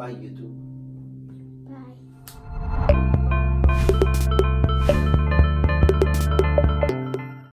By YouTube.